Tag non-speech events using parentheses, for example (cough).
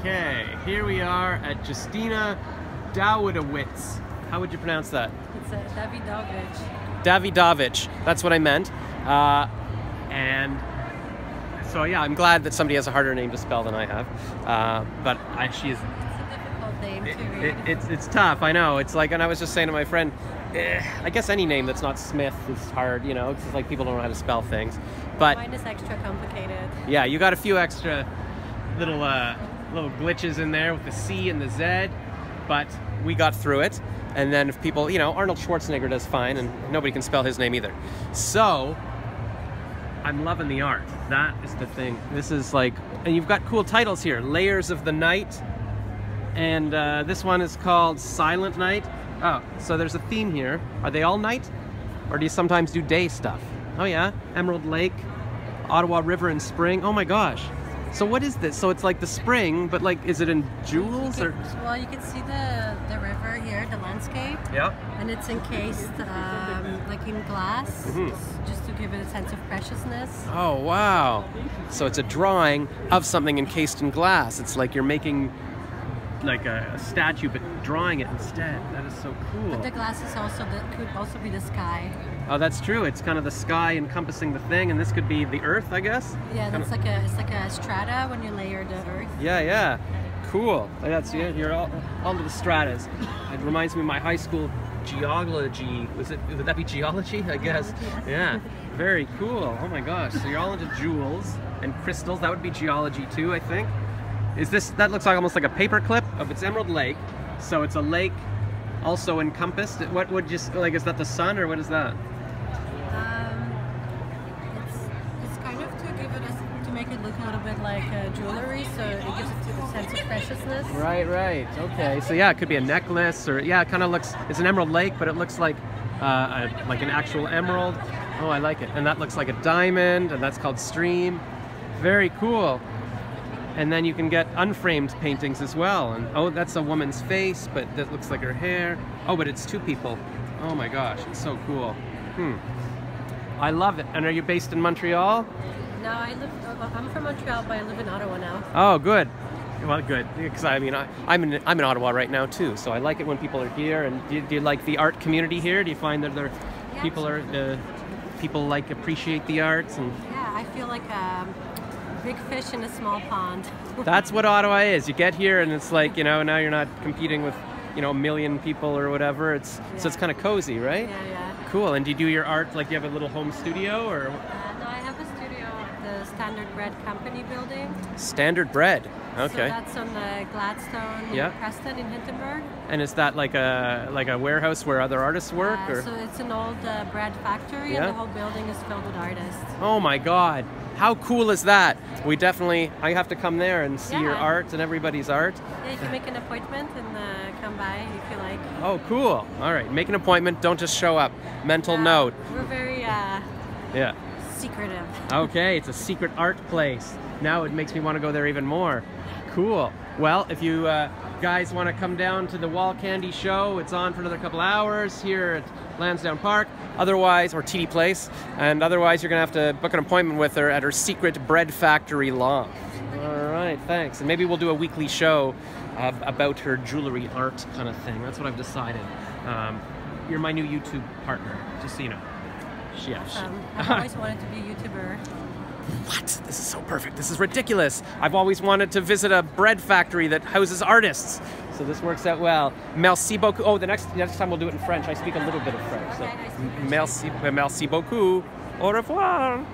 Okay, here we are at Justyna Dawidowicz. How would you pronounce that? It's uh, Davidovich. Davidovich. That's what I meant. Uh, and so yeah, I'm glad that somebody has a harder name to spell than I have. Uh, but I, she is. It's a difficult name It, to read. it, it's it's tough. I know. It's like, and I was just saying to my friend, eh, I guess any name that's not Smith is hard. You know, it's like people don't know how to spell things. But Mine is extra complicated. yeah, you got a few extra little uh, little glitches in there with the C and the Z, but we got through it. And then if people, you know, Arnold Schwarzenegger does fine, and nobody can spell his name either. So I'm loving the art. That is the thing. This is like, and you've got cool titles here: Layers of the Night, and uh, this one is called Silent Night. Oh, so there's a theme here. Are they all night, or do you sometimes do day stuff? Oh yeah, Emerald Lake, Ottawa River in spring. Oh my gosh. So what is this? So it's like the spring, but like, is it in jewels or? Well, you can see the, the river here, the landscape, Yeah. and it's encased um, like in glass, Mhm. just to give it a sense of preciousness. Oh wow. So it's a drawing of something encased in glass. It's like you're making like a, a statue, but drawing it instead. That is so cool. But the glass is also the, could also be the sky. Oh, that's true. It's kind of the sky encompassing the thing, and this could be the earth, I guess. Yeah, that's like a it's like a strata when you layer the earth. Yeah, yeah. Cool. That's yeah, you're all onto the stratas. It reminds me of my high school geology. Was it would that be geology? I guess. Yeah. Very cool. Oh my gosh. So you're all into jewels and crystals. That would be geology too, I think. Is this that looks like almost like a paper clip of its Emerald Lake. So it's a lake also encompassed. What would just like is that the sun or what is that? Um, it's it's kind of to give it a, to make it look a little bit like uh, jewelry, so it gives it a sense of preciousness. Right, right. Okay. So yeah, it could be a necklace, or yeah, it kind of looks. It's an emerald lake, but it looks like uh, a, like an actual emerald. Oh, I like it. And that looks like a diamond, and that's called stream. Very cool. And then you can get unframed paintings as well. And oh, that's a woman's face, but that looks like her hair. Oh, but it's two people. Oh my gosh, it's so cool. Hmm. I love it. And are you based in Montreal? No, I live. I'm from Montreal, but I live in Ottawa now. Oh, good. Well, good. Because I mean, I, I'm in I'm in Ottawa right now too, so I like it when people are here. And do you, do you like the art community here? Do you find that there Yeah, people are uh, people like appreciate the arts and Yeah, I feel like a big fish in a small pond. (laughs) that's what Ottawa is. You get here and it's like you know now you're not competing with you know a million people or whatever. It's so it's kind of cozy, right? yeah, yeah. Cool. And do you do your art like do you have a little home studio or Uh, no, I have a studio at the Standard Bread Company building. standard bread? So Okay. that's on the Gladstone in Yeah. Preston in Hintonburg. and is that like a like a warehouse where other artists work Uh, or? so it's an old uh, bread factory, Yeah. and the whole building is filled with artists. Oh my God. How cool is that? We definitely, I have to come there and see your art and everybody's art. Yeah, you can make an appointment and uh, come by if you like. Oh, cool. All right, make an appointment. Don't just show up. Mental note. We're very uh, Yeah. Secretive. Okay, it's a secret art place. Now it makes me want to go there even more. Cool. Well, if you uh, guys want to come down to the Wall Candy Show, it's on for another couple hours here at Lansdowne Park. Otherwise, or TD Place. And otherwise, you're going to have to book an appointment with her at her secret bread factory loft. All right, thanks. And maybe we'll do a weekly show uh, about her jewelry art kind of thing. That's what I've decided. Um, you're my new YouTube partner, just so you know. Yeah. she- Um, I've (laughs) always wanted to be a YouTuber. what? This is so perfect. This is ridiculous. I've always wanted to visit a bread factory that houses artists. So this works out well. Merci beaucoup. Oh, the next next time we'll do it in French. I speak a little bit of French. So Okay, French. merci, merci beaucoup. Au revoir.